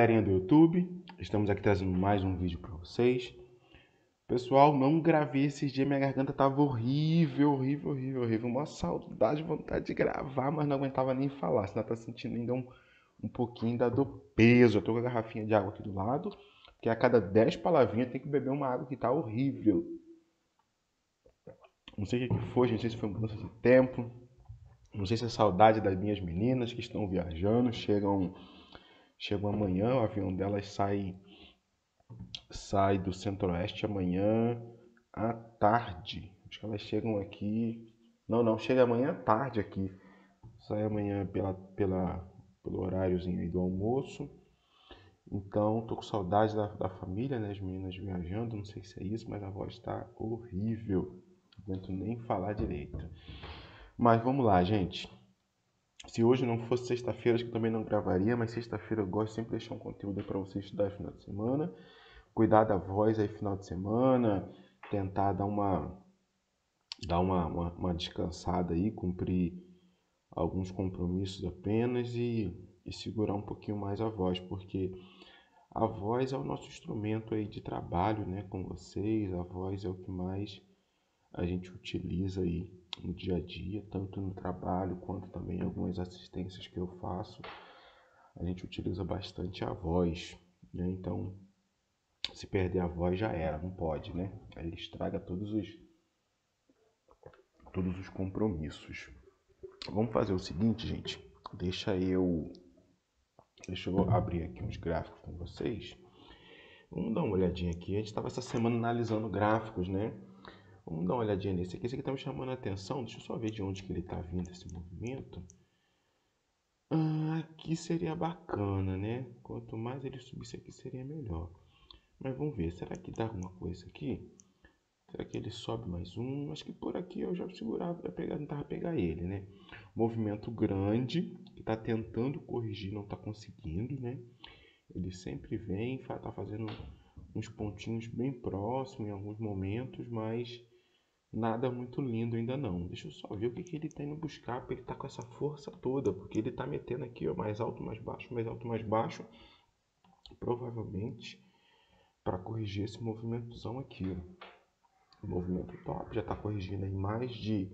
Galerinha do YouTube, estamos aqui trazendo mais um vídeo para vocês. Pessoal, não gravei esses dias, minha garganta tava horrível, horrível, horrível, horrível. Uma saudade, vontade de gravar, mas não aguentava nem falar. Senão tá sentindo ainda um, um pouquinho da do peso. Eu tô com a garrafinha de água aqui do lado, porque a cada 10 palavrinhas tem que beber uma água que tá horrível. Não sei o que foi, gente, não sei se foi mudança de tempo. Não sei se é saudade das minhas meninas que estão viajando, chegam chegam amanhã, o avião delas sai sai do Centro-Oeste amanhã à tarde. Acho que elas chegam aqui. Não, não, chega amanhã à tarde aqui. Sai amanhã pela, pela, pelo horáriozinho aí do almoço. Então, tô com saudade da, da família, né? As meninas viajando, não sei se é isso, mas a voz está horrível. Não aguento nem falar direito. Mas vamos lá, gente. Se hoje não fosse sexta-feira, acho que também não gravaria, mas sexta-feira eu gosto sempre de deixar um conteúdo para vocês estudar no final de semana. Cuidar da voz aí final de semana, tentar dar uma dar uma, uma, uma descansada aí, cumprir alguns compromissos apenas e, e segurar um pouquinho mais a voz, porque a voz é o nosso instrumento aí de trabalho, né, com vocês. A voz é o que mais a gente utiliza aí no dia a dia, tanto no trabalho quanto também algumas assistências que eu faço. A gente utiliza bastante a voz, né? Então, se perder a voz já era, não pode, né? Ele estraga todos os todos os compromissos. Vamos fazer o seguinte, gente. Deixa eu deixa eu abrir aqui uns gráficos com vocês. Vamos dar uma olhadinha aqui. A gente estava essa semana analisando gráficos, né? Vamos dar uma olhadinha nesse aqui. Esse aqui está me chamando a atenção. Deixa eu só ver de onde que ele está vindo esse movimento. Ah, aqui seria bacana, né? Quanto mais ele subisse aqui, seria melhor. Mas vamos ver. Será que dá alguma coisa aqui? Será que ele sobe mais um? Acho que por aqui eu já segurava, eu pegar, tentava pegar ele, né? Movimento grande, que está tentando corrigir, não está conseguindo, né? Ele sempre vem, está fazendo uns pontinhos bem próximos em alguns momentos, mas nada muito lindo ainda não. Deixa eu só ver o que, que ele está indo buscar, porque ele está com essa força toda, porque ele está metendo aqui, ó, mais alto, mais baixo, mais alto, mais baixo, provavelmente para corrigir esse movimentozão aqui, ó. Movimento top já está corrigindo em mais de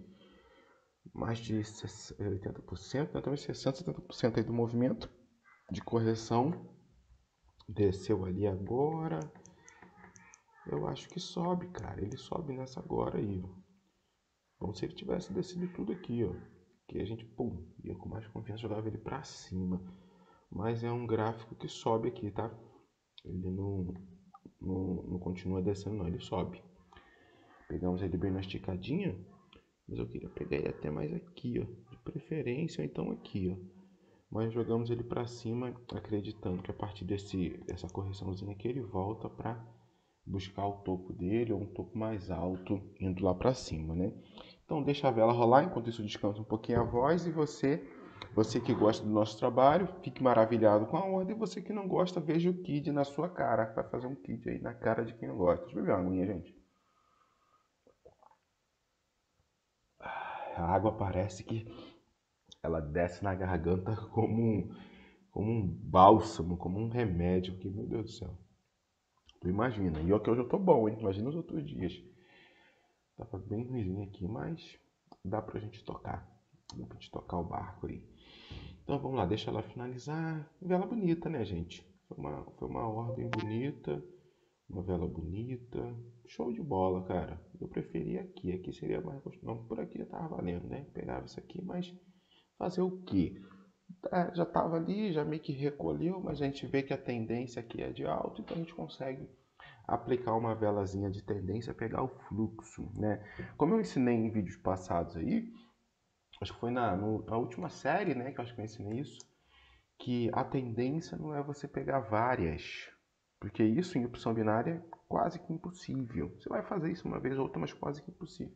mais de 80%, né? talvez 60, 70% aí do movimento de correção. Desceu ali agora, eu acho que sobe, cara. Ele sobe nessa agora aí, ó. Como se ele tivesse descido tudo aqui, ó. Que a gente, pum, ia com mais confiança, jogava ele pra cima. Mas é um gráfico que sobe aqui, tá? Ele não, não, não continua descendo, não. Ele sobe. Pegamos ele bem na esticadinha. Mas eu queria pegar ele até mais aqui, ó. De preferência, ou então aqui, ó. Mas jogamos ele para cima, acreditando que a partir desse, dessa correçãozinha aqui, ele volta para buscar o topo dele ou um topo mais alto indo lá para cima, né? Então deixa a vela rolar, enquanto isso descansa um pouquinho a voz e você, você que gosta do nosso trabalho, fique maravilhado com a ordem e você que não gosta, veja o kid na sua cara, vai fazer um kid aí na cara de quem gosta. Deixa eu beber uma aguinha, gente. A água parece que ela desce na garganta como um, como um bálsamo, como um remédio, que meu Deus do céu. Tu imagina. E que hoje eu tô bom, hein? Imagina os outros dias. Tava bem ruimzinho aqui, mas dá pra gente tocar. Dá pra gente tocar o barco aí. Então vamos lá, deixa ela finalizar. Vela bonita, né, gente? Foi uma, foi uma ordem bonita. Uma vela bonita. Show de bola, cara. Eu preferia aqui. Aqui seria mais Não, por aqui já tava valendo, né? Pegava isso aqui, mas fazer o quê? É, já estava ali, já meio que recolheu, mas a gente vê que a tendência aqui é de alto, então a gente consegue aplicar uma velazinha de tendência, pegar o fluxo, né? Como eu ensinei em vídeos passados aí, acho que foi na, no, na última série, né, que eu acho que eu ensinei isso, que a tendência não é você pegar várias, porque isso em opção binária é quase que impossível. Você vai fazer isso uma vez ou outra, mas quase que impossível.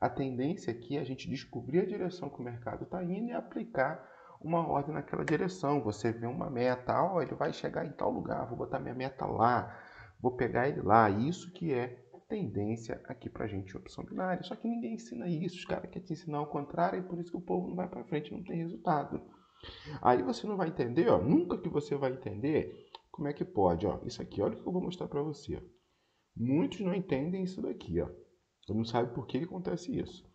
A tendência aqui é a gente descobrir a direção que o mercado está indo e aplicar uma ordem naquela direção. Você vê uma meta, ó, oh, ele vai chegar em tal lugar, vou botar minha meta lá, vou pegar ele lá. Isso que é tendência aqui pra gente, opção binária. Só que ninguém ensina isso, os caras querem te ensinar ao contrário e por isso que o povo não vai para frente, não tem resultado. Aí você não vai entender, ó, nunca que você vai entender Como é que pode? Ó, isso aqui, olha o que eu vou mostrar para você. Muitos não entendem isso daqui, ó. Não sabem por que acontece isso.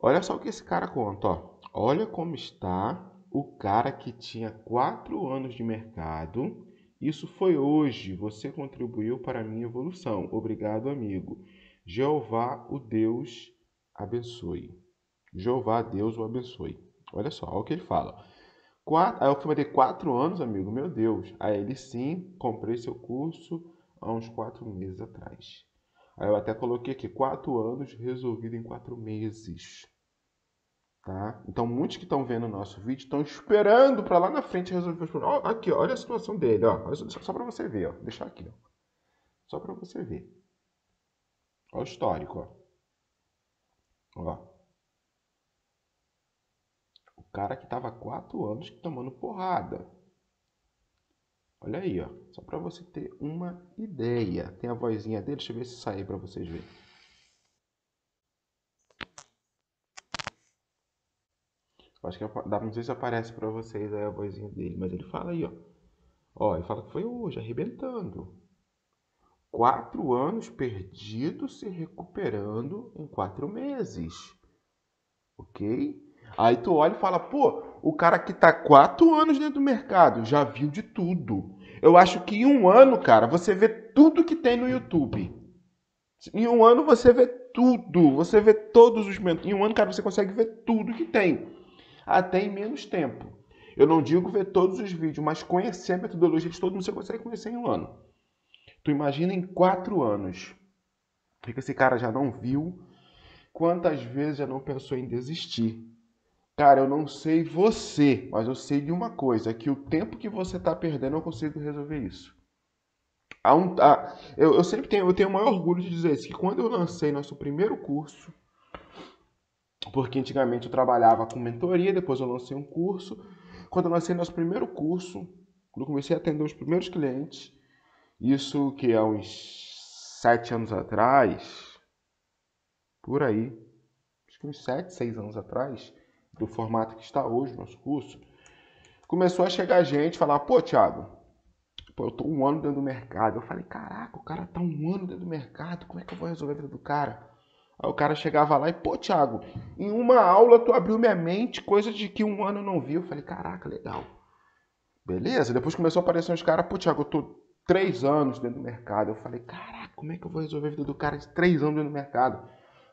Olha só o que esse cara conta, ó. Olha como está o cara que tinha quatro anos de mercado. Isso foi hoje. Você contribuiu para a minha evolução. Obrigado, amigo. Jeová, o Deus, abençoe. Jeová, Deus, o abençoe. Olha só, olha o que ele fala. Quatro, aí eu fui ter quatro anos, amigo, meu Deus. Aí ele sim, comprei seu curso há uns quatro meses atrás. Aí eu até coloquei aqui, quatro anos resolvido em quatro meses. Tá? Então, muitos que estão vendo o nosso vídeo estão esperando para lá na frente resolver os problemas. aqui, olha a situação dele. Ó. Só para você ver. Ó. Deixar aqui. Ó. Só para você ver. Olha o histórico. Ó. ó. O cara que estava há quatro anos tomando porrada. Olha aí, ó. Só para você ter uma ideia. Tem a vozinha dele. Deixa eu ver se sai para vocês verem. Acho que dá, não sei se aparece para vocês a vozinha dele, mas ele fala aí, ó. Ó, ele fala que foi hoje, arrebentando. Quatro anos perdidos se recuperando em quatro meses. Ok? Aí tu olha e fala, pô, o cara que tá quatro anos dentro do mercado já viu de tudo. Eu acho que em um ano, cara, você vê tudo que tem no YouTube. Em um ano você vê tudo. Você vê todos os. Em um ano, cara, você consegue ver tudo que tem até em menos tempo. Eu não digo ver todos os vídeos, mas conhecer a metodologia de todo mundo você consegue conhecer em um ano. Tu imagina em quatro anos. O que esse cara já não viu? Quantas vezes já não pensou em desistir? Cara, eu não sei você, mas eu sei de uma coisa, que o tempo que você está perdendo eu consigo resolver isso. Um, eu, eu, sempre tenho, eu tenho o maior orgulho de dizer isso, que quando eu lancei nosso primeiro curso, porque antigamente eu trabalhava com mentoria, depois eu lancei um curso. Quando eu lancei nosso primeiro curso, quando eu comecei a atender os primeiros clientes, isso que há uns sete anos atrás, por aí, acho que uns sete, seis anos atrás, do formato que está hoje nosso curso, começou a chegar gente falar, pô, Thiago, pô, eu tô um ano dentro do mercado. Eu falei, caraca, o cara tá um ano dentro do mercado, como é que eu vou resolver a vida do cara? Aí o cara chegava lá e, pô, Thiago, em uma aula tu abriu minha mente, coisa de que um ano eu não vi. Eu falei, caraca, legal. Beleza? Depois começou a aparecer uns caras, pô, Thiago, eu tô três anos dentro do mercado. Eu falei, caraca, como é que eu vou resolver a vida do cara de três anos dentro do mercado?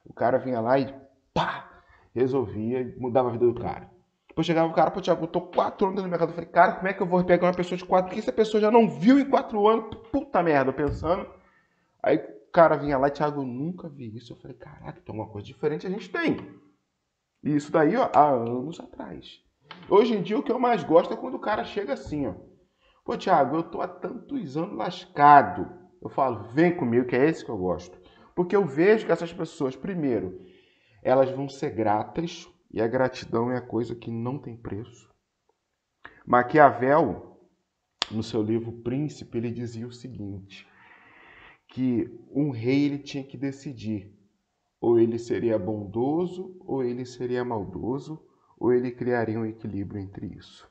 O cara vinha lá e pá, resolvia e mudava a vida do cara. Depois chegava o cara, pô, Thiago, eu tô quatro anos dentro do mercado. Eu falei, cara, como é que eu vou pegar uma pessoa de quatro? Porque essa pessoa já não viu em quatro anos, puta merda, pensando. Aí cara vinha lá, Thiago, eu nunca vi isso. Eu falei, caraca, tem uma coisa diferente a gente tem. E isso daí, ó, há anos atrás. Hoje em dia, o que eu mais gosto é quando o cara chega assim, ó. Pô, Thiago, eu tô há tantos anos lascado. Eu falo, vem comigo, que é esse que eu gosto. Porque eu vejo que essas pessoas, primeiro, elas vão ser gratas, e a gratidão é a coisa que não tem preço. Maquiavel, no seu livro Príncipe, ele dizia o seguinte: que um rei ele tinha que decidir. Ou ele seria bondoso, ou ele seria maldoso, ou ele criaria um equilíbrio entre isso.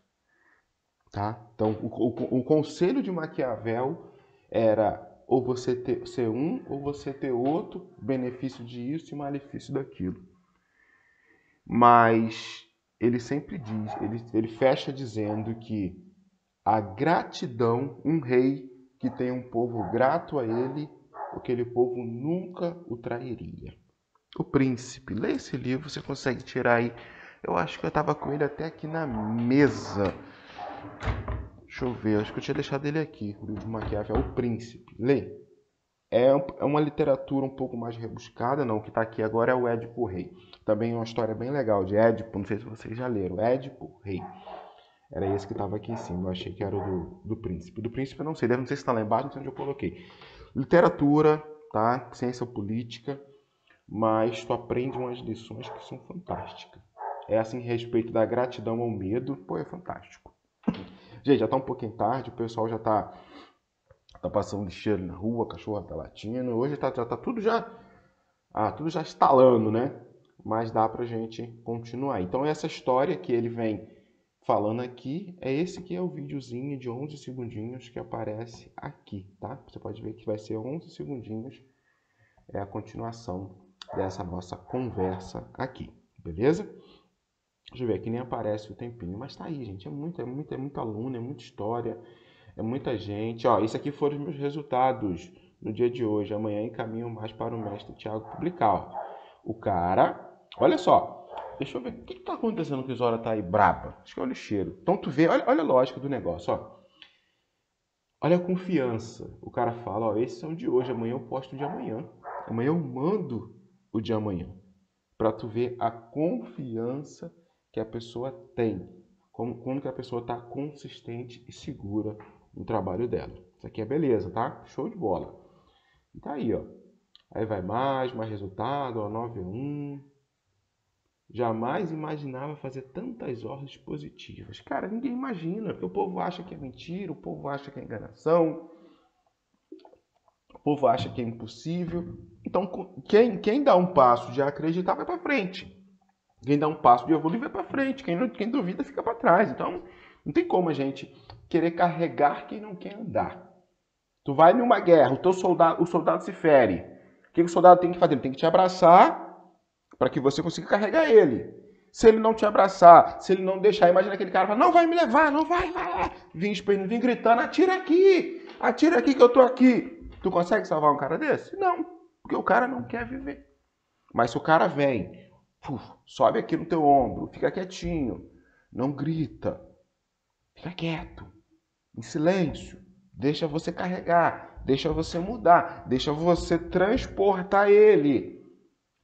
Tá? Então, o, o, o conselho de Maquiavel era ou você ter, ser um, ou você ter outro, benefício disso e malefício daquilo. Mas ele sempre diz, ele, ele fecha dizendo que a gratidão, um rei que tem um povo grato a ele, aquele povo nunca o trairia. O Príncipe, lê esse livro, você consegue tirar aí. Eu acho que eu estava com ele até aqui na mesa. Deixa eu ver, acho que eu tinha deixado ele aqui, o livro de Maquiavel, O Príncipe. Lê. É, é uma literatura um pouco mais rebuscada, não. O que está aqui agora é o Édipo Rei. Também é uma história bem legal de Édipo, não sei se vocês já leram. Édipo Rei. Era esse que estava aqui em cima. Eu achei que era o do, do príncipe. Do príncipe eu não sei, não sei se está lá embaixo, não sei onde eu coloquei. Literatura, tá? Ciência política, mas tu aprende umas lições que são fantásticas. É assim, respeito da gratidão ao medo, pô, é fantástico. Gente, já tá um pouquinho tarde, o pessoal já tá, tá passando lixeiro na rua, cachorro tá latindo. Hoje tá, já tá tudo já. Ah, tudo já instalando, né? Mas dá pra gente continuar. Então essa história que ele vem falando aqui é esse que é o videozinho de 11 segundinhos que aparece aqui, tá? Você pode ver que vai ser 11 segundinhos, é a continuação dessa nossa conversa aqui, beleza? Deixa eu ver, aqui nem aparece o tempinho, mas tá aí, gente, é muito, é muito, é muito aluno, é muita história, é muita gente. Ó, isso aqui foram os meus resultados no dia de hoje, amanhã encaminho mais para o mestre Tiago publicar, ó. O cara, olha só, Deixa eu ver o que está acontecendo que a Zora tá aí braba. Acho que é o lixeiro. Então tu vê, olha, olha a lógica do negócio, ó. Olha a confiança. O cara fala, ó, esses são de hoje, amanhã eu posto o de amanhã. Amanhã eu mando o de amanhã. Para tu ver a confiança que a pessoa tem. Como, como que a pessoa está consistente e segura no trabalho dela. Isso aqui é beleza, tá? Show de bola. E tá aí, ó. Aí vai mais, mais resultado, ó, 9 a 1. Jamais imaginava fazer tantas ordens positivas. Cara, ninguém imagina, porque o povo acha que é mentira, o povo acha que é enganação, o povo acha que é impossível. Então, quem, quem dá um passo de acreditar vai para frente. Quem dá um passo de evoluir vai para frente. Quem, não, quem duvida fica para trás. Então, não tem como a gente querer carregar quem não quer andar. Tu vai numa guerra, o teu soldado, o soldado se fere. O que o soldado tem que fazer? Ele tem que te abraçar para que você consiga carregar ele. Se ele não te abraçar, se ele não deixar, imagina aquele cara fala, não vai me levar, não vai, vai. Vim esperando, vim gritando, atira aqui, atira aqui que eu tô aqui. Tu consegue salvar um cara desse? Não, porque o cara não quer viver. Mas se o cara vem, uf, sobe aqui no teu ombro, fica quietinho, não grita, fica quieto, em silêncio, deixa você carregar, deixa você mudar, deixa você transportar ele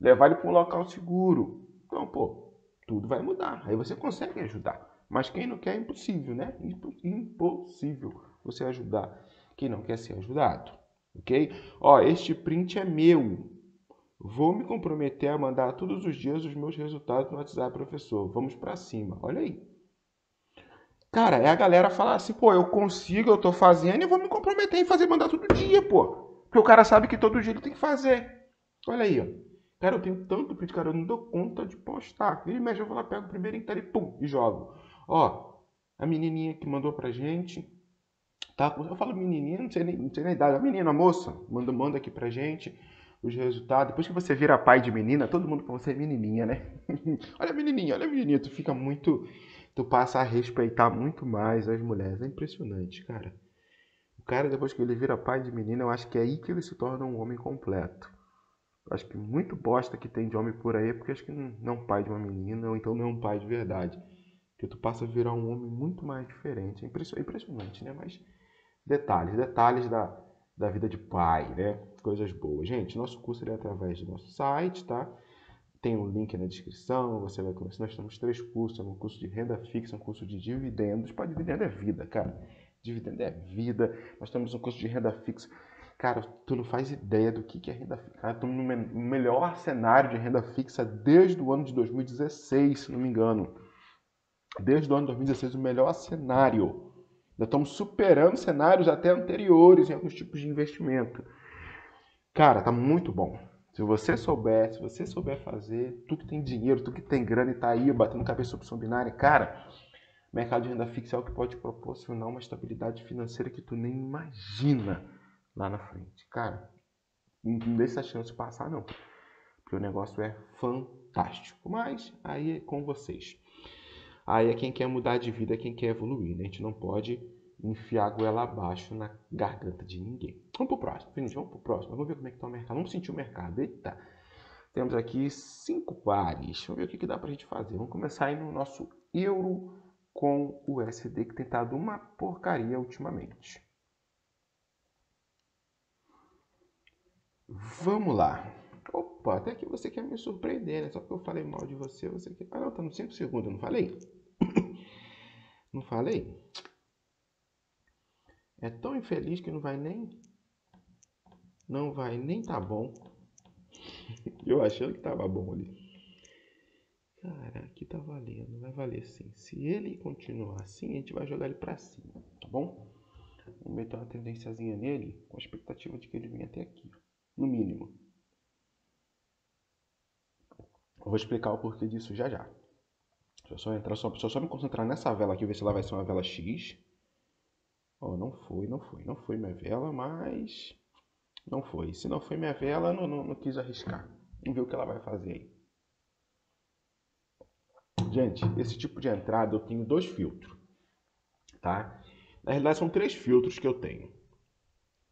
levar ele para um local seguro. Então, pô, tudo vai mudar. Aí você consegue ajudar. Mas quem não quer é impossível, né? Impossível você ajudar quem não quer ser ajudado. Ok? Ó, este print é meu. Vou me comprometer a mandar todos os dias os meus resultados no WhatsApp, professor. Vamos para cima. Olha aí. Cara, é a galera falar assim, pô, eu consigo, eu tô fazendo e vou me comprometer em fazer mandar todo dia, pô. Porque o cara sabe que todo dia ele tem que fazer. Olha aí, ó. Cara, eu tenho tanto print, cara, eu não dou conta de postar. Ele mexe, eu vou lá, pego o primeiro inteiro e pum, e jogo. Ó, a menininha que mandou pra gente, tá? Eu falo menininha, não sei nem, não sei nem a idade. A menina, a moça, manda, manda aqui pra gente os resultados. Depois que você vira pai de menina, todo mundo pra você é menininha, né? olha a menininha, olha a menininha. Tu fica muito... Tu passa a respeitar muito mais as mulheres. É impressionante, cara. O cara, depois que ele vira pai de menina, eu acho que é aí que ele se torna um homem completo. Acho que muito bosta que tem de homem por aí, porque acho que não é um pai de uma menina, ou então não é um pai de verdade. Porque tu passa a virar um homem muito mais diferente. É impressionante, né? Mas detalhes, detalhes da, da vida de pai, né? Coisas boas. Gente, nosso curso é através do nosso site, tá? Tem um link na descrição, você vai conhecer. Nós temos três cursos, um curso de renda fixa, um curso de dividendos. Para dividendo é vida, cara. Dividendo é vida. Nós temos um curso de renda fixa Cara, tu não faz ideia do que é renda fixa. Estamos no melhor cenário de renda fixa desde o ano de 2016, se não me engano. Desde o ano de 2016, o melhor cenário. Nós estamos superando cenários até anteriores em alguns tipos de investimento. Cara, tá muito bom. Se você souber, se você souber fazer, tu que tem dinheiro, tu que tem grana e tá aí batendo cabeça opção binária, cara, mercado de renda fixa é o que pode proporcionar uma estabilidade financeira que tu nem imagina lá na frente. Cara, não deixe essa chance passar, não. Porque o negócio é fantástico. Mas aí é com vocês. Aí é quem quer mudar de vida, quem quer evoluir. Né? A gente não pode enfiar a goela abaixo na garganta de ninguém. Vamos pro próximo. Vamos pro próximo. Vamos ver como é que tá o mercado. Vamos sentir o mercado. Eita. Temos aqui cinco pares. Vamos ver o que, que dá pra gente fazer. Vamos começar aí no nosso euro com o USD, que tem dado uma porcaria ultimamente. Vamos lá. Opa, até que você quer me surpreender, né? Só porque eu falei mal de você, você quer... Ah, não, tá no 5 segundos, não falei? não falei? É tão infeliz que não vai nem... Não vai nem tá bom. eu achando que tava bom ali. Cara, aqui tá valendo, vai valer sim. Se ele continuar assim, a gente vai jogar ele pra cima, tá bom? Vamos meter uma tendênciazinha nele, com a expectativa de que ele venha até aqui, ó no mínimo. Eu vou explicar o porquê disso já já. Deixa eu só entrar, só, eu só me concentrar nessa vela aqui, ver se ela vai ser uma vela X. Oh, não foi, não foi, não foi minha vela, mas não foi. Se não foi minha vela, não, não, não quis arriscar. Vamos ver o que ela vai fazer aí. Gente, esse tipo de entrada eu tenho dois filtros, tá? Na realidade são três filtros que eu tenho.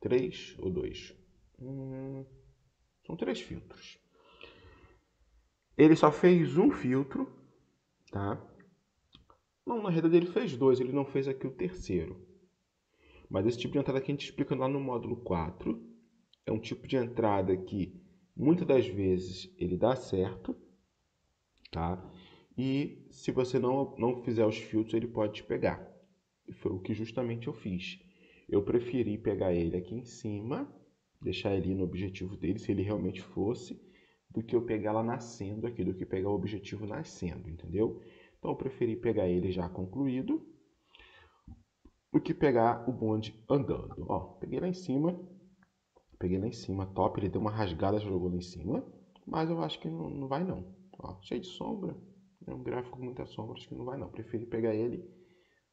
Três ou dois? Hum, são três filtros. Ele só fez um filtro, tá? Não, na realidade ele fez dois, ele não fez aqui o terceiro. Mas esse tipo de entrada que a gente explica lá no módulo 4 é um tipo de entrada que muitas das vezes ele dá certo, tá? E se você não, não fizer os filtros, ele pode te pegar. Foi o que justamente eu fiz. Eu preferi pegar ele aqui em cima, deixar ele no objetivo dele, se ele realmente fosse, do que eu pegar ela nascendo aqui, do que pegar o objetivo nascendo, entendeu? Então eu preferi pegar ele já concluído, do que pegar o bonde andando. Ó, peguei lá em cima, peguei lá em cima, top, ele deu uma rasgada, jogou lá em cima, mas eu acho que não, não vai não. Ó, cheio de sombra, é um gráfico com muita sombra, acho que não vai não. Prefiro pegar ele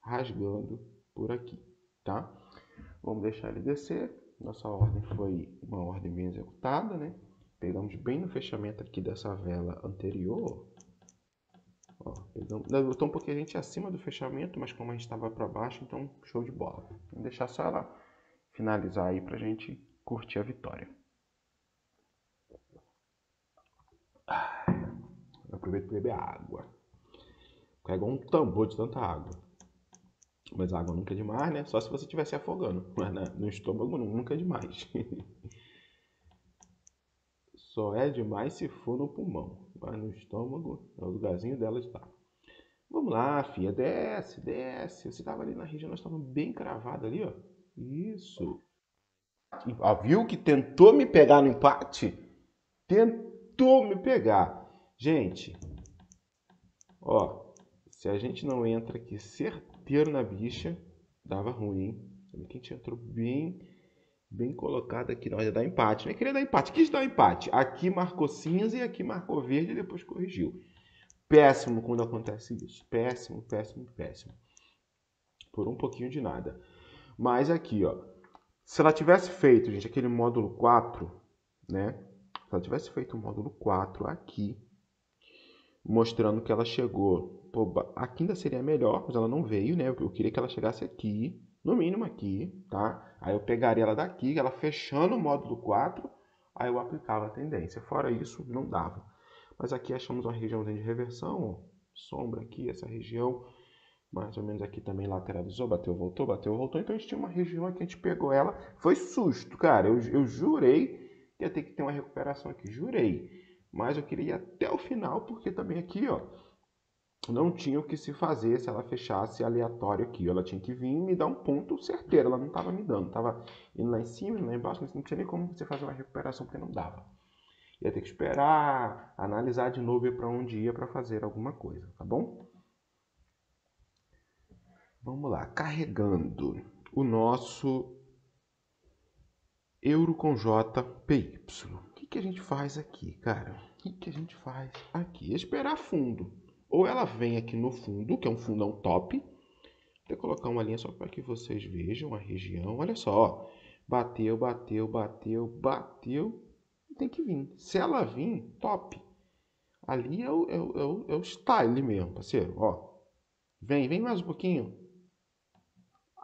rasgando por aqui, tá? Vamos deixar ele descer. Nossa ordem foi uma ordem bem executada, né? Pegamos bem no fechamento aqui dessa vela anterior. Ó, pegamos, um pouquinho a gente acima do fechamento, mas como a gente estava para baixo, então show de bola. Vamos deixar só ela finalizar aí pra gente curtir a vitória. aproveito para beber água. Carrega um tambor de tanta água. Mas água nunca é demais, né? Só se você estiver se afogando. Mas no estômago nunca é demais. Só é demais se for no pulmão. Mas no estômago é o lugarzinho dela de estar. Vamos lá, filha. Desce, desce. Você estava ali na região, nós estávamos bem cravado ali, ó. Isso. Ó, viu que tentou me pegar no empate? Tentou me pegar. Gente, ó, se a gente não entra aqui certeiro na bicha, dava ruim, hein? que a gente entrou bem, bem colocado aqui. Não, ia dar empate, né? Queria dar empate. Quis dar empate. Aqui marcou cinza e aqui marcou verde e depois corrigiu. Péssimo quando acontece isso. Péssimo, péssimo, péssimo. Por um pouquinho de nada. Mas aqui, ó. Se ela tivesse feito, gente, aquele módulo 4, né? Se ela tivesse feito o módulo 4 aqui, mostrando que ela chegou. Pô, aqui ainda seria melhor, mas ela não veio, né? Eu queria que ela chegasse aqui, no mínimo aqui, tá? Aí eu pegaria ela daqui, ela fechando o módulo 4, aí eu aplicava a tendência. Fora isso, não dava. Mas aqui achamos uma regiãozinha de reversão, ó, sombra aqui, essa região, mais ou menos aqui também lateralizou, bateu, voltou, bateu, voltou. Então a gente tinha uma região aqui, a gente pegou ela, foi susto, cara. Eu, eu jurei que ia ter que ter uma recuperação aqui, jurei. Mas eu queria ir até o final, porque também aqui, ó, não tinha o que se fazer se ela fechasse aleatório aqui. Ela tinha que vir e me dar um ponto certeiro. Ela não estava me dando. Estava indo lá em cima, lá embaixo, mas não tinha nem como você fazer uma recuperação, porque não dava. Ia ter que esperar, analisar de novo para onde ia para fazer alguma coisa, tá bom? Vamos lá, carregando o nosso Euro com JPY que a gente faz aqui, cara? Que, que a gente faz aqui? Esperar fundo. Ou ela vem aqui no fundo, que é um fundão top. Vou colocar uma linha só para que vocês vejam a região. Olha só, bateu, bateu, bateu, bateu. Tem que vir. Se ela vir, top. Ali é o, é o, é o, é o style mesmo, parceiro. Ó. Vem, vem mais um pouquinho.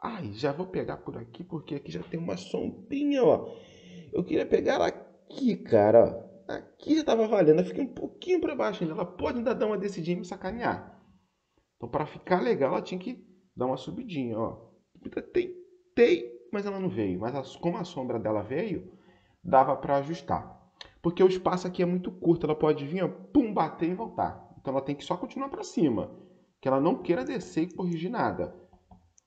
Ai, já vou pegar por aqui, porque aqui já tem uma sombrinha, ó. Eu queria pegar ela aqui, cara, aqui já tava valendo. Eu fiquei um pouquinho para baixo ainda. Ela pode ainda dar uma descidinha e me sacanear. Então, para ficar legal, ela tinha que dar uma subidinha, ó. Tentei, mas ela não veio. Mas como a sombra dela veio, dava para ajustar. Porque o espaço aqui é muito curto. Ela pode vir, ó, pum, bater e voltar. Então, ela tem que só continuar para cima. Que ela não queira descer e corrigir nada.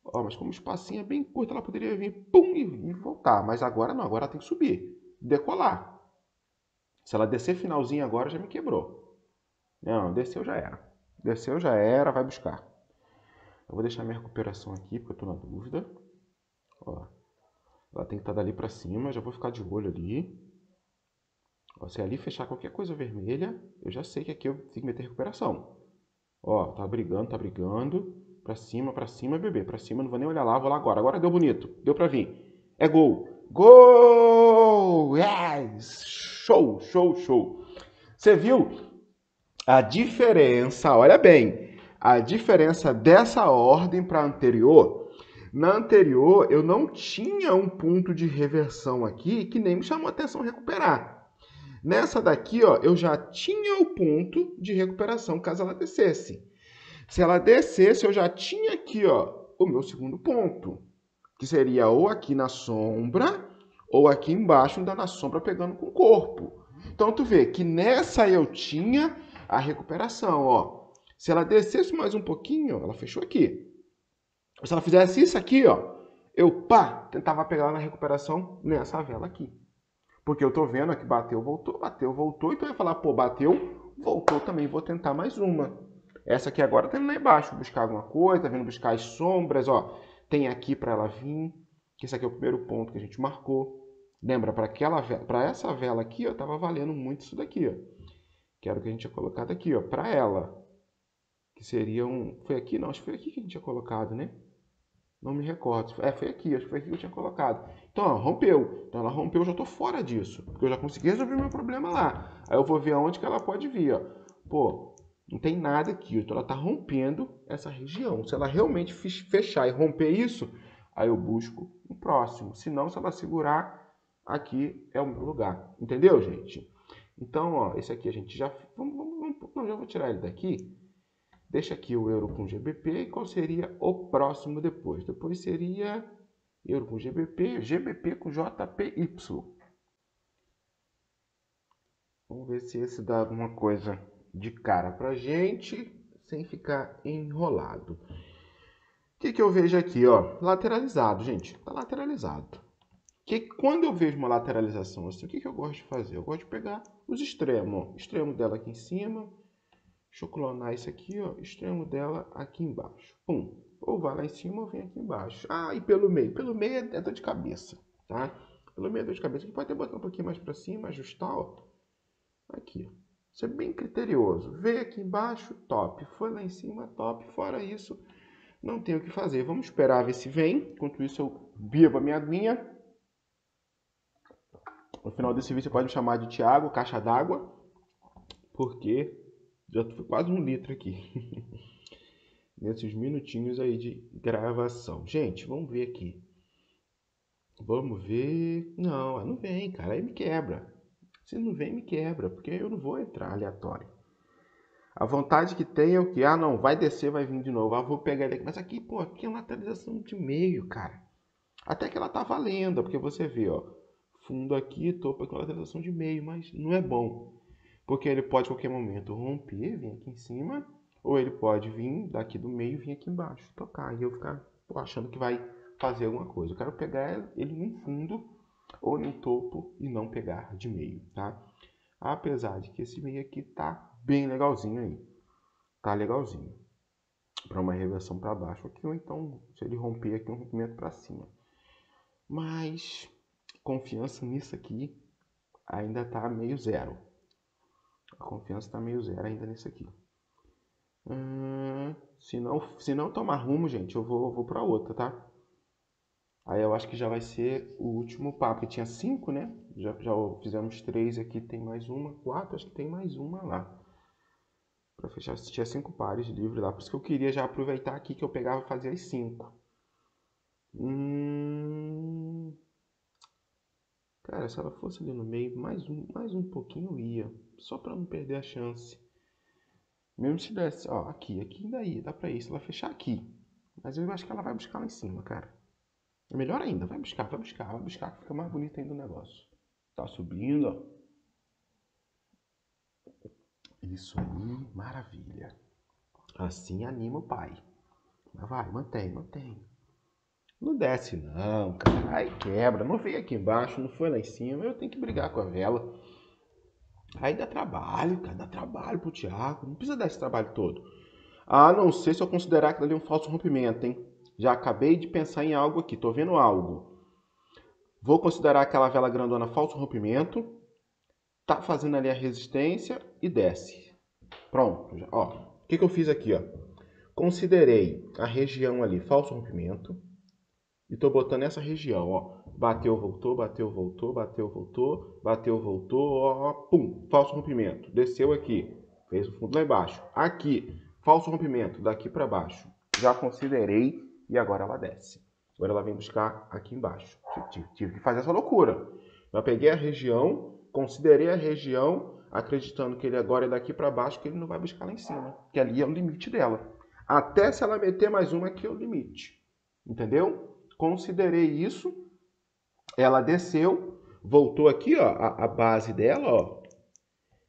Ó, mas como o espacinho é bem curto, ela poderia vir, pum, e voltar. Mas agora não, agora ela tem que subir decolar. Se ela descer finalzinho agora, já me quebrou. Não, desceu já era. Desceu já era, vai buscar. Eu vou deixar minha recuperação aqui, porque eu estou na dúvida. Ó, ela tem que estar tá dali para cima, já vou ficar de olho ali. Ó, se ali fechar qualquer coisa vermelha, eu já sei que aqui eu tenho que meter recuperação. Ó, tá brigando, tá brigando. Pra cima, pra cima, bebê. Pra cima, não vou nem olhar lá, vou lá agora. Agora deu bonito. Deu pra vir. É gol. Gol! Yes! Show, show, show. Você viu a diferença? Olha bem. A diferença dessa ordem para anterior. Na anterior, eu não tinha um ponto de reversão aqui que nem me chamou a atenção recuperar. Nessa daqui, ó, eu já tinha o ponto de recuperação caso ela descesse. Se ela descesse, eu já tinha aqui ó, o meu segundo ponto, que seria ou aqui na sombra, ou aqui embaixo, ainda na sombra, pegando com o corpo. Então, tu vê que nessa eu tinha a recuperação. Ó. Se ela descesse mais um pouquinho, ela fechou aqui. Se ela fizesse isso aqui, ó, eu pá, tentava pegar na recuperação nessa vela aqui. Porque eu tô vendo que bateu, voltou, bateu, voltou. Então eu ia falar, pô, bateu, voltou também, vou tentar mais uma. Essa aqui agora tá indo lá embaixo, buscar alguma coisa, tá vindo buscar as sombras, ó. Tem aqui para ela vir, que esse aqui é o primeiro ponto que a gente marcou. Lembra, para essa vela aqui, ó, tava valendo muito isso daqui, ó. Que era o que a gente tinha colocado aqui, ó, para ela. Que seria um... Foi aqui? Não, acho que foi aqui que a gente tinha colocado, né? Não me recordo. É, foi aqui, acho que foi aqui que eu tinha colocado. Então, ó, rompeu. Então, ela rompeu, eu já tô fora disso. Porque eu já consegui resolver meu problema lá. Aí eu vou ver aonde que ela pode vir, ó. Pô, não tem nada aqui. Então ela está rompendo essa região. Se ela realmente fechar e romper isso, aí eu busco o próximo. Se não, se ela segurar, aqui é o meu lugar. Entendeu, gente? Então, ó, esse aqui a gente já... Vamos, vamos, vamos, não, já vou tirar ele daqui. Deixa aqui o euro com GBP. E qual seria o próximo depois? Depois seria euro com GBP, GBP com JPY. Vamos ver se esse dá alguma coisa de cara para gente, sem ficar enrolado. O que, que eu vejo aqui? Ó? Lateralizado, gente. Tá lateralizado. Que, quando eu vejo uma lateralização assim, o que, que eu gosto de fazer? Eu gosto de pegar os extremos. Ó. Extremo dela aqui em cima. Deixa eu clonar isso aqui, ó. Extremo dela aqui embaixo. Pum. Ou vai lá em cima ou vem aqui embaixo. Ah, e pelo meio. Pelo meio é dor de cabeça, tá? Pelo meio é dor de cabeça. Aqui pode até botar um pouquinho mais para cima, ajustar, ó. Aqui, ó. Ser bem criterioso. Veio aqui embaixo, top. Foi lá em cima, top. Fora isso, não tem o que fazer. Vamos esperar ver se vem. Enquanto isso, eu bebo a minha aguinha. No final desse vídeo, você pode me chamar de Thiago, caixa d'água. Porque já foi quase um litro aqui. Nesses minutinhos aí de gravação. Gente, vamos ver aqui. Vamos ver. Não, não vem, cara. Aí me quebra. Se não vem, me quebra, porque eu não vou entrar aleatório. A vontade que tem é o que? Ah, não, vai descer, vai vir de novo. Ah, vou pegar ele aqui. Mas aqui, pô, aqui é uma lateralização de meio, cara. Até que ela tá valendo, porque você vê, ó. Fundo aqui, topo uma lateralização de meio, mas não é bom. Porque ele pode, a qualquer momento, romper, vir aqui em cima. Ou ele pode vir daqui do meio vir aqui embaixo, tocar. E eu ficar pô, achando que vai fazer alguma coisa. Eu quero pegar ele no fundo ou no topo e não pegar de meio, tá? Apesar de que esse meio aqui tá bem legalzinho aí. Tá legalzinho. Para uma reversão para baixo aqui, ou então se ele romper aqui, um rompimento para cima. Mas confiança nisso aqui ainda tá meio zero. A confiança tá meio zero ainda nisso aqui. Hum, se, não, se não tomar rumo, gente, eu vou, vou para outra, tá? Aí eu acho que já vai ser o último papo, que tinha cinco, né? Já, já fizemos três aqui, tem mais uma, quatro, acho que tem mais uma lá. Pra fechar, tinha cinco pares livres lá. Por isso que eu queria já aproveitar aqui que eu pegava e fazia as cinco. Hum... Cara, se ela fosse ali no meio, mais um, mais um pouquinho ia. Só pra não perder a chance. Mesmo se desse, ó, aqui, aqui ainda ia, dá pra ir. Se ela fechar aqui. Mas eu acho que ela vai buscar lá em cima, cara. É melhor ainda, vai buscar, vai buscar, vai buscar, que fica mais bonito ainda o negócio. Tá subindo, ó. Isso aí, maravilha. Assim anima o pai. Mas vai, mantém, mantém. Não desce não, cara. Aí quebra. Não veio aqui embaixo, não foi lá em cima. Eu tenho que brigar com a vela. Aí dá trabalho, cara. Dá trabalho pro Thiago. Não precisa dar esse trabalho todo. A não ser se eu considerar que ali um falso rompimento, hein? Já acabei de pensar em algo aqui, estou vendo algo. Vou considerar aquela vela grandona falso rompimento. Tá fazendo ali a resistência e desce. Pronto, já, ó. O que, que eu fiz aqui, ó? Considerei a região ali falso rompimento e estou botando essa região, ó. Bateu, voltou, bateu, voltou, bateu, voltou, bateu, voltou, ó, pum, falso rompimento. Desceu aqui, fez o fundo lá embaixo. Aqui, falso rompimento, daqui para baixo. Já considerei e agora ela desce. Agora ela vem buscar aqui embaixo. Tive, tive que fazer essa loucura. Eu peguei a região, considerei a região, acreditando que ele agora é daqui para baixo, que ele não vai buscar lá em cima, que ali é o limite dela. Até se ela meter mais uma aqui é o limite. Entendeu? Considerei isso, ela desceu, voltou aqui, ó, a, a base dela, ó.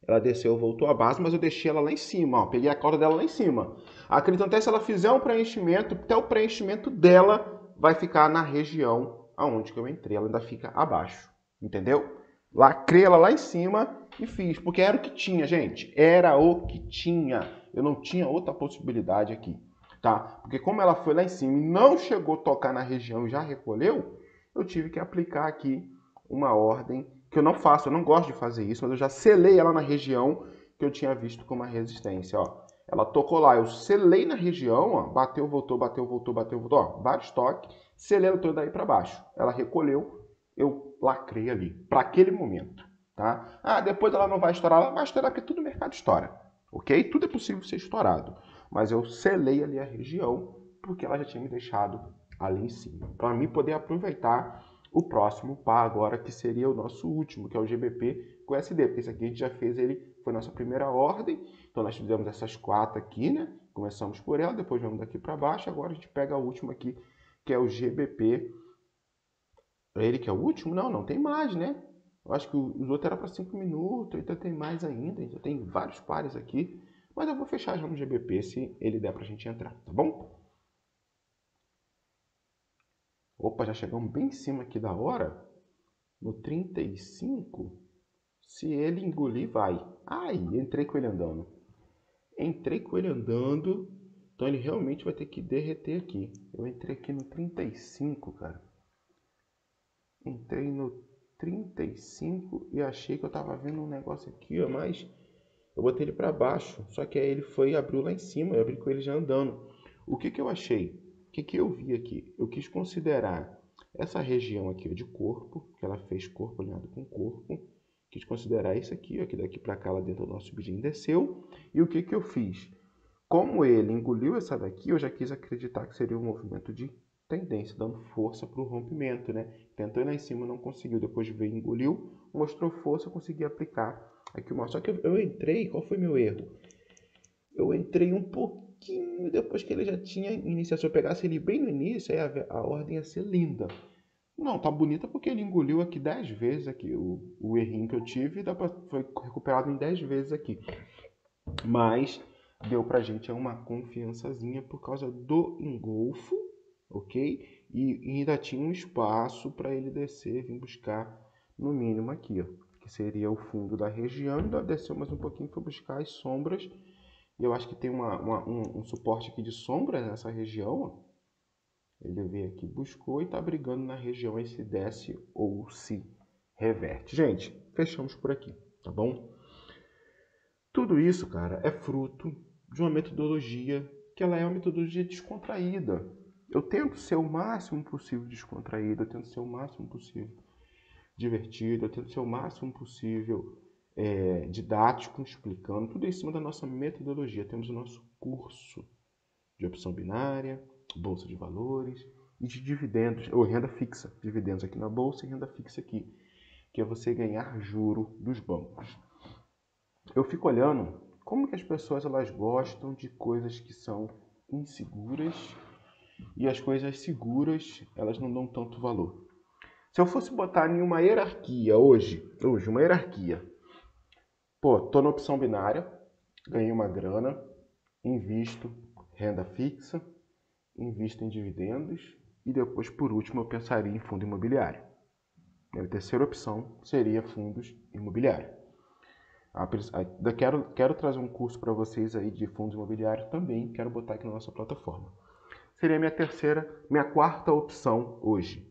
Ela desceu, voltou a base, mas eu deixei ela lá em cima, ó. Peguei a corda dela lá em cima. Acredito até se ela fizer um preenchimento, até o preenchimento dela vai ficar na região aonde que eu entrei. Ela ainda fica abaixo, entendeu? Lacrei ela lá em cima e fiz, porque era o que tinha, gente. Era o que tinha. Eu não tinha outra possibilidade aqui, tá? Porque como ela foi lá em cima e não chegou a tocar na região e já recolheu, eu tive que aplicar aqui uma ordem que eu não faço, eu não gosto de fazer isso, mas eu já selei ela na região que eu tinha visto como uma resistência, ó. Ela tocou lá, eu selei na região, ó, bateu, voltou, bateu, voltou, bateu, voltou, ó, vários toques, selei ela toda aí para baixo. Ela recolheu, eu lacrei ali, para aquele momento, tá? Ah, depois ela não vai estourar, ela vai estourar porque tudo mercado estoura, ok? Tudo é possível ser estourado, mas eu selei ali a região porque ela já tinha me deixado ali em cima, para mim poder aproveitar o próximo par agora, que seria o nosso último, que é o GBP com SD, porque esse aqui a gente já fez ele, foi nossa primeira ordem, então nós fizemos essas quatro aqui, né? Começamos por ela, depois vamos daqui para baixo, agora a gente pega a última aqui, que é o GBP. É ele que é o último? Não, não tem mais, né? Eu acho que os outros eram para 5 minutos, então tem mais ainda, então tem vários pares aqui, mas eu vou fechar já no GBP se ele der para a gente entrar, tá bom? Opa, já chegamos bem em cima aqui da hora. No 35. Se ele engolir, vai. Ai, entrei com ele andando. Entrei com ele andando. Então ele realmente vai ter que derreter aqui. Eu entrei aqui no 35, cara. Entrei no 35 e achei que eu tava vendo um negócio aqui, ó, mas eu botei ele para baixo. Só que aí ele foi abriu lá em cima. Eu abri com ele já andando. O que que eu achei? O que, que eu vi aqui? Eu quis considerar essa região aqui de corpo, que ela fez corpo alinhado com corpo. Quis considerar isso aqui, ó, que daqui para cá, lá dentro do nosso subidinho desceu. E o que, que eu fiz? Como ele engoliu essa daqui, eu já quis acreditar que seria um movimento de tendência, dando força para o rompimento, né? Tentou ir lá em cima, não conseguiu. Depois veio, engoliu, mostrou força, consegui aplicar aqui uma. Só que eu, eu entrei, qual foi meu erro? Eu entrei um pouquinho depois que ele já tinha iniciado. Se eu pegasse ele bem no início, aí a, a ordem ia ser linda. Não, tá bonita porque ele engoliu aqui 10 vezes aqui. O, o errinho que eu tive dá pra, foi recuperado em 10 vezes aqui. Mas deu pra gente uma confiançazinha por causa do engolfo, ok? E, ainda tinha um espaço para ele descer, vir buscar no mínimo aqui, ó, que seria o fundo da região. Ainda desceu mais um pouquinho para buscar as sombras e eu acho que tem uma, uma, um, um, suporte aqui de sombra nessa região. Ó. Ele veio aqui, buscou e está brigando na região aí se desce ou se reverte. Gente, fechamos por aqui, tá bom? Tudo isso, cara, é fruto de uma metodologia que ela é uma metodologia descontraída. Eu tento ser o máximo possível descontraído, eu tento ser o máximo possível divertido, eu tento ser o máximo possível é, didático, explicando tudo em cima da nossa metodologia. Temos o nosso curso de opção binária, bolsa de valores e de dividendos, ou renda fixa, dividendos aqui na bolsa e renda fixa aqui, que é você ganhar juro dos bancos. Eu fico olhando como que as pessoas elas gostam de coisas que são inseguras e as coisas seguras elas não dão tanto valor. Se eu fosse botar em uma hierarquia hoje, hoje uma hierarquia Pô, tô na opção binária, ganhei uma grana, invisto renda fixa, invisto em dividendos e depois, por último, eu pensaria em fundo imobiliário. A terceira opção seria fundos imobiliários. Quero, quero trazer um curso para vocês aí de fundos imobiliários também, quero botar aqui na nossa plataforma. Seria minha terceira, minha quarta opção hoje.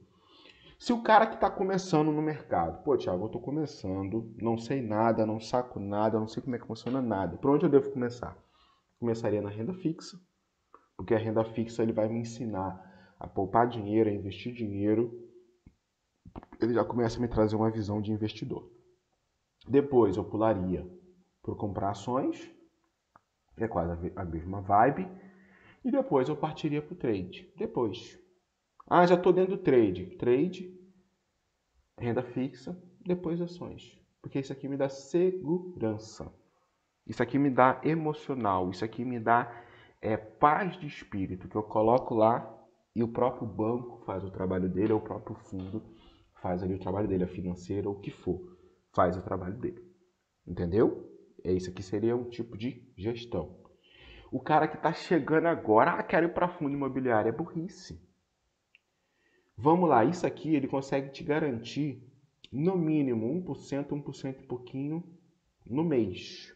Se o cara que está começando no mercado, pô, Thiago, eu estou começando, não sei nada, não saco nada, não sei como é que funciona nada, por onde eu devo começar? Começaria na renda fixa, porque a renda fixa ele vai me ensinar a poupar dinheiro, a investir dinheiro. Ele já começa a me trazer uma visão de investidor. Depois eu pularia por comprar ações, é quase a mesma vibe. E depois eu partiria para o trade. Depois. Ah, já estou dentro do trade. Trade, renda fixa, depois ações. Porque isso aqui me dá segurança. Isso aqui me dá emocional. Isso aqui me dá é, paz de espírito que eu coloco lá e o próprio banco faz o trabalho dele, ou o próprio fundo faz ali o trabalho dele, a financeira, ou o que for, faz o trabalho dele. Entendeu? É isso aqui seria um tipo de gestão. O cara que está chegando agora, ah, quero ir para fundo imobiliário, é burrice. Vamos lá, isso aqui ele consegue te garantir no mínimo 1%, 1% e pouquinho no mês.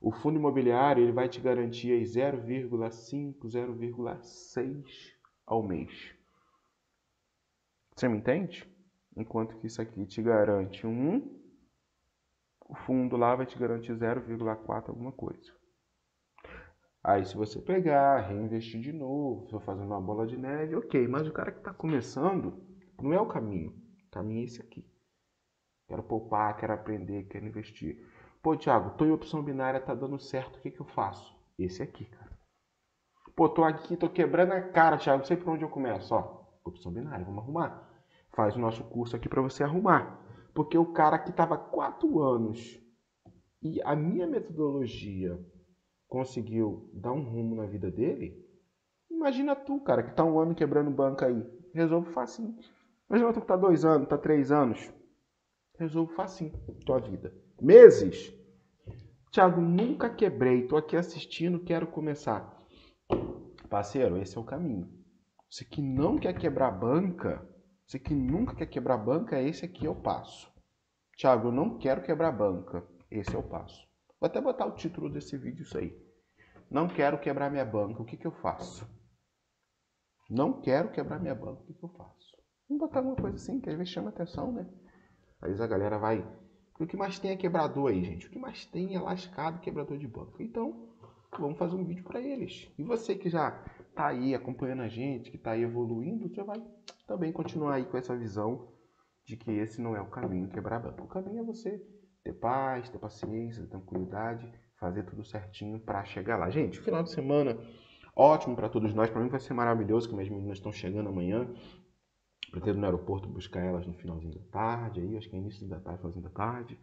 O fundo imobiliário ele vai te garantir 0,5, 0,6 ao mês. Você me entende? Enquanto que isso aqui te garante 1, o fundo lá vai te garantir 0,4 alguma coisa. Aí se você pegar, reinvestir de novo, for fazendo uma bola de neve, ok. Mas o cara que está começando, não é o caminho. O caminho é esse aqui. Quero poupar, quero aprender, quero investir. Pô, Thiago, tô em opção binária, tá dando certo, o que, que eu faço? Esse aqui, cara. Pô, tô aqui, tô quebrando a cara, Thiago, não sei por onde eu começo. Ó, opção binária, vamos arrumar. Faz o nosso curso aqui para você arrumar. Porque o cara que estava quatro anos e a minha metodologia conseguiu dar um rumo na vida dele, imagina tu, cara, que tá um ano quebrando banca aí. Resolve facinho. Imagina tu que tá dois anos, tá três anos. Resolve facinho tua vida. Meses. Tiago, nunca quebrei, tô aqui assistindo, quero começar. Parceiro, esse é o caminho. Você que não quer quebrar banca, você que nunca quer quebrar banca, esse aqui é o passo. Tiago, eu não quero quebrar banca. Esse é o passo. Vou até botar o título desse vídeo isso aí. Não quero quebrar minha banca, o que, que eu faço? Não quero quebrar minha banca, o que, que eu faço? Vamos botar alguma coisa assim, que às vezes chama atenção, né? Às vezes a galera vai. O que mais tem é quebrador aí, gente. O que mais tem é lascado quebrador de banco. Então, vamos fazer um vídeo para eles. E você que já tá aí acompanhando a gente, que tá aí evoluindo, você vai também continuar aí com essa visão de que esse não é o caminho quebrar banco. O caminho é você ter paz, ter paciência, ter tranquilidade, fazer tudo certinho para chegar lá. Gente, final de semana ótimo para todos nós. Para mim vai ser maravilhoso, que minhas meninas estão chegando amanhã. Pretendo no aeroporto buscar elas no finalzinho da tarde, aí acho que é início da tarde, finalzinho da tarde.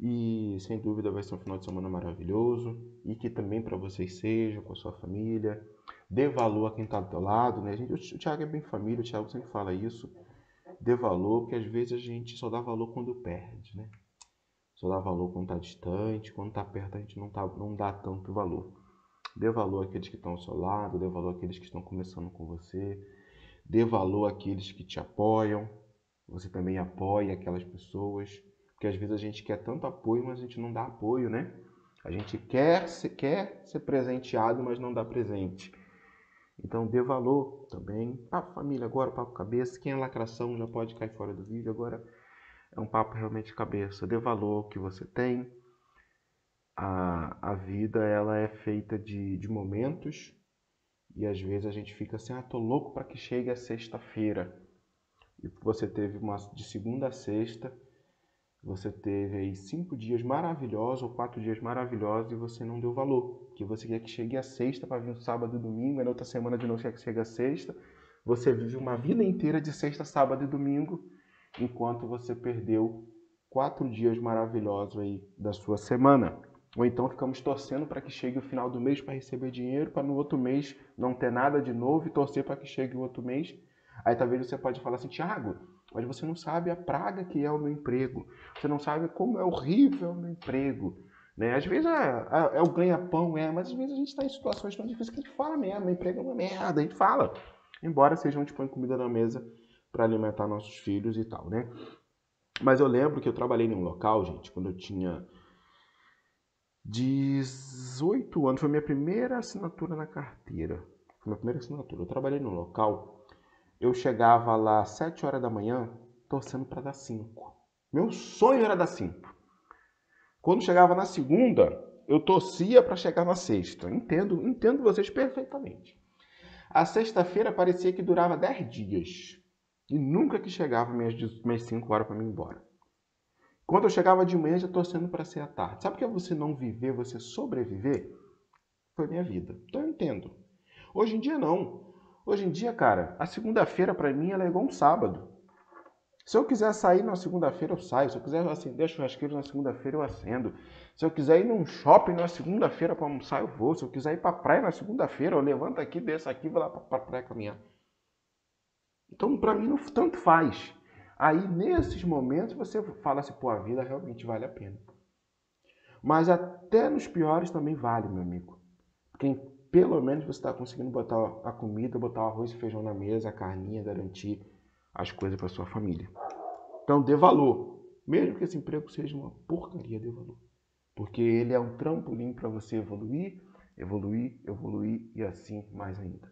E sem dúvida vai ser um final de semana maravilhoso e que também para vocês seja, com a sua família. Dê valor a quem está do teu lado, né? Gente, o Thiago é bem família, o Thiago sempre fala isso. Dê valor, porque às vezes a gente só dá valor quando perde, né? Só dá valor quando está distante, quando está perto a gente não, tá, não dá tanto valor. Dê valor àqueles que estão ao seu lado, dê valor àqueles que estão começando com você, dê valor àqueles que te apoiam, você também apoia aquelas pessoas, porque às vezes a gente quer tanto apoio, mas a gente não dá apoio, né? A gente quer, quer ser presenteado, mas não dá presente. Então dê valor também. Papo família agora, papo cabeça. Quem é lacração já pode cair fora do vídeo. Agora é um papo realmente cabeça. Dê valor ao que você tem. A, a vida ela é feita de, de momentos e às vezes a gente fica assim, ah, tô louco para que chegue a sexta-feira. E você teve uma de segunda a sexta, você teve aí cinco dias maravilhosos ou quatro dias maravilhosos e você não deu valor. Que você quer que chegue a sexta para vir o sábado e domingo, e na outra semana de novo quer que chegue a sexta. Você vive uma vida inteira de sexta, sábado e domingo enquanto você perdeu quatro dias maravilhosos aí da sua semana. Ou então ficamos torcendo para que chegue o final do mês para receber dinheiro, para no outro mês não ter nada de novo e torcer para que chegue o outro mês. Aí talvez você pode falar assim, Tiago, mas você não sabe a praga que é o meu emprego. Você não sabe como é horrível o meu emprego. Né? Às vezes é, é, é o ganha-pão, é, mas às vezes a gente está em situações tão difíceis que a gente fala mesmo, meu emprego é uma merda, a gente fala. Embora seja onde põe comida na mesa para alimentar nossos filhos e tal, né? Mas eu lembro que eu trabalhei em um local, gente, quando eu tinha 18 anos, foi minha primeira assinatura na carteira. Foi minha primeira assinatura. Eu trabalhei num local, eu chegava lá às 7 horas da manhã, torcendo para dar 5. Meu sonho era dar 5. Quando chegava na segunda, eu torcia para chegar na sexta. Entendo, entendo vocês perfeitamente. A sexta-feira parecia que durava 10 dias. E nunca que chegava minhas, minhas 5 horas para mim ir embora. Quando eu chegava de manhã, já torcendo para ser à tarde. Sabe o que é você não viver, você sobreviver? Foi minha vida. Então eu entendo. Hoje em dia, não. Hoje em dia, cara, a segunda-feira para mim ela é igual um sábado. Se eu quiser sair na segunda-feira, eu saio. Se eu quiser acender churrasqueiro na segunda-feira, eu acendo. Se eu quiser ir num shopping na segunda-feira para almoçar, eu vou. Se eu quiser ir para praia na segunda-feira, eu levanto aqui, desço aqui vou lá para a praia caminhar. Então, para mim, não tanto faz. Aí, nesses momentos, você fala assim, pô, a vida realmente vale a pena. Mas até nos piores também vale, meu amigo. Porque pelo menos você está conseguindo botar a comida, botar o arroz e feijão na mesa, a carninha, garantir as coisas para sua família. Então dê valor. Mesmo que esse emprego seja uma porcaria, dê valor. Porque ele é um trampolim para você evoluir, evoluir, evoluir e assim mais ainda.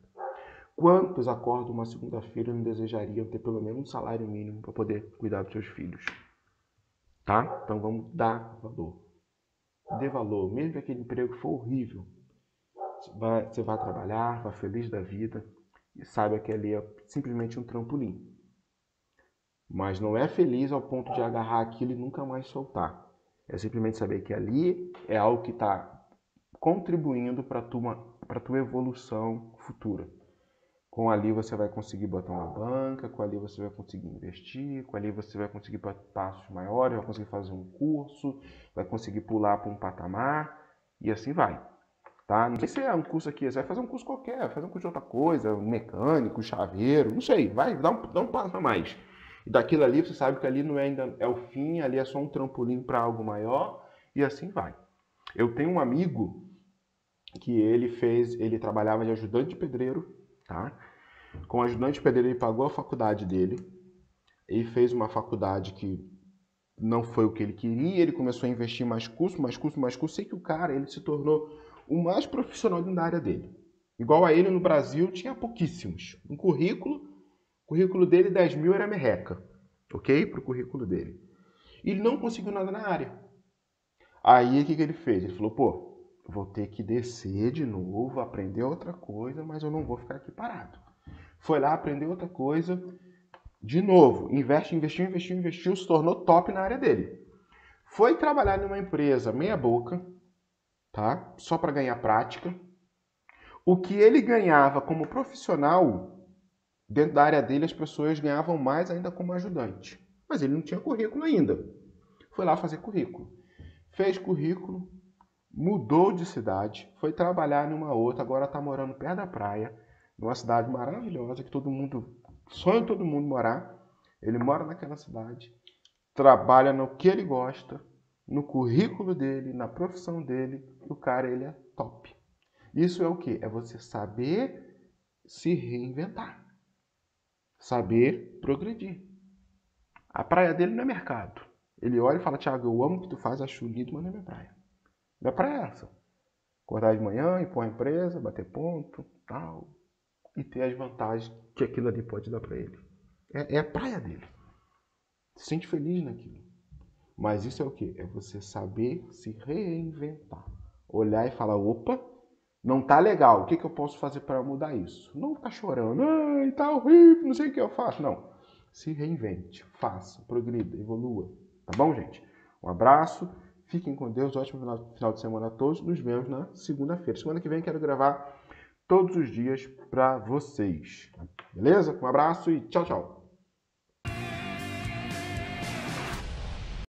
Quantos acordam uma segunda-feira e não desejariam ter pelo menos um salário mínimo para poder cuidar dos seus filhos? Tá? Então vamos dar valor. Dê valor, mesmo que aquele emprego for horrível. Você vai trabalhar, vai feliz da vida e saiba que ali é simplesmente um trampolim mas não é feliz ao ponto de agarrar aquilo e nunca mais soltar. É simplesmente saber que ali é algo que está contribuindo para a tua, tua evolução futura. Com ali você vai conseguir botar uma banca, com ali você vai conseguir investir, com ali você vai conseguir passos maiores, vai conseguir fazer um curso, vai conseguir pular para um patamar e assim vai. Tá? Não sei se é um curso aqui, você vai fazer um curso qualquer, vai fazer um curso de outra coisa, mecânico, chaveiro, não sei, vai, dá um, dá um passo a mais. E daquilo ali você sabe que ali não é ainda é o fim, ali é só um trampolim para algo maior e assim vai. Eu tenho um amigo que ele fez, ele trabalhava de ajudante de pedreiro, tá? Com ajudante pedreiro ele pagou a faculdade dele. Ele fez uma faculdade que não foi o que ele queria, ele começou a investir mais curso, mais curso, mais curso. Sei que o cara, ele se tornou o mais profissional da área dele. Igual a ele no Brasil, tinha pouquíssimos. Um currículo, o currículo dele, 10 mil, era merreca. Ok? Para o currículo dele. E ele não conseguiu nada na área. Aí o que, que ele fez? Ele falou, pô, vou ter que descer de novo, aprender outra coisa, mas eu não vou ficar aqui parado. Foi lá, aprender outra coisa, de novo, investe, investiu, investiu, investiu, se tornou top na área dele. Foi trabalhar numa empresa meia boca, tá? Só para ganhar prática. O que ele ganhava como profissional Dentro da área dele, as pessoas ganhavam mais ainda como ajudante. Mas ele não tinha currículo ainda. Foi lá fazer currículo. Fez currículo, mudou de cidade, foi trabalhar numa outra, agora está morando perto da praia, numa cidade maravilhosa que todo mundo, sonha todo mundo morar. Ele mora naquela cidade, trabalha no que ele gosta, no currículo dele, na profissão dele, o cara ele é top. Isso é o que? É você saber se reinventar saber progredir. A praia dele não é mercado. Ele olha e fala, Tiago, eu amo o que tu faz, acho lindo, mas não é minha praia. Praia é essa. Acordar de manhã, ir para uma empresa, bater ponto, tal, e ter as vantagens que aquilo ali pode dar para ele. É, é, a praia dele. Se sente feliz naquilo. Mas isso é o que? É você saber se reinventar. Olhar e falar, opa, não tá legal. O que, que eu posso fazer para mudar isso? Não ficar chorando. Ai, tá horrível, não sei o que eu faço. Não. Se reinvente, faça, progrida, evolua. Tá bom, gente? Um abraço. Fiquem com Deus. Ótimo final de semana a todos. Nos vemos na segunda-feira. Semana que vem quero gravar todos os dias para vocês. Beleza? Um abraço e tchau, tchau.